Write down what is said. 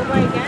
away again.